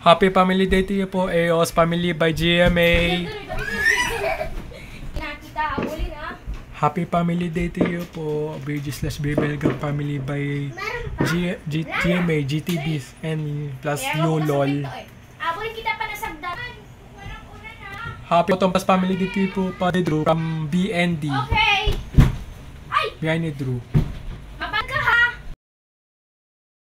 Happy Family Day to you po, EOS Family by GMA. Happy Family Day to you po, BG slash Bebelgang Family by G, G, GMA, GTD, and plus YOLOL. Abuli una na. Happy Otompas Family Day to you po, Padre Drew from BND. Okay. Behind ni Drew.